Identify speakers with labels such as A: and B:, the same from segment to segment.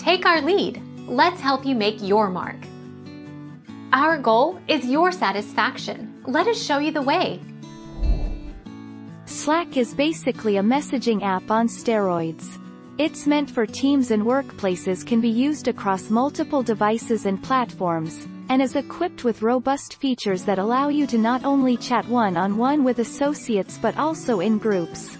A: Take our lead. Let's help you make your mark. Our goal is your satisfaction. Let us show you the way.
B: Slack is basically a messaging app on steroids. It's meant for teams and workplaces can be used across multiple devices and platforms, and is equipped with robust features that allow you to not only chat one-on-one -on -one with associates but also in groups.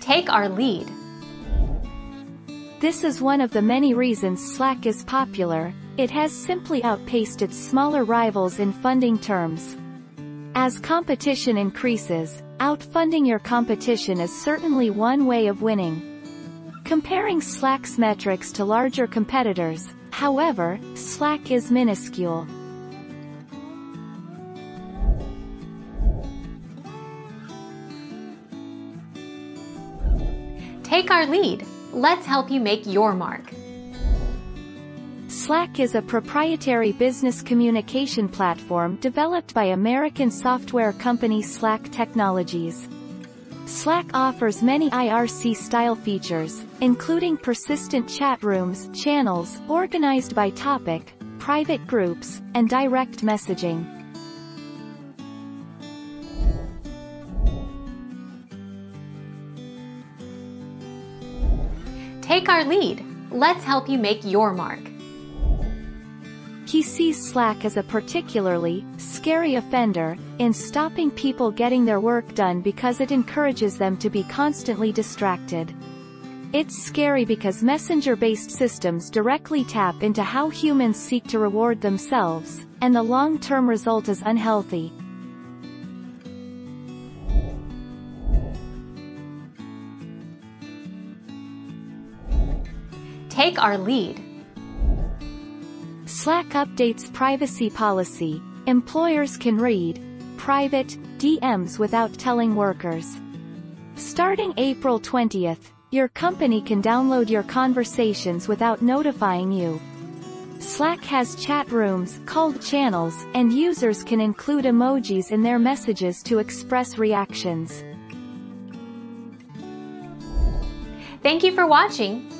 A: Take our lead.
B: This is one of the many reasons Slack is popular, it has simply outpaced its smaller rivals in funding terms. As competition increases, outfunding your competition is certainly one way of winning. Comparing Slack's metrics to larger competitors, however, Slack is minuscule.
A: Take our lead. Let's help you make your mark.
B: Slack is a proprietary business communication platform developed by American software company Slack Technologies. Slack offers many IRC-style features, including persistent chat rooms, channels, organized by topic, private groups, and direct messaging.
A: Take our lead. Let's help you make your mark.
B: He sees Slack as a particularly scary offender in stopping people getting their work done because it encourages them to be constantly distracted. It's scary because messenger-based systems directly tap into how humans seek to reward themselves, and the long-term result is unhealthy.
A: Take our lead.
B: Slack updates privacy policy. Employers can read private DMs without telling workers. Starting April 20th, your company can download your conversations without notifying you. Slack has chat rooms called channels, and users can include emojis in their messages to express reactions.
A: Thank you for watching.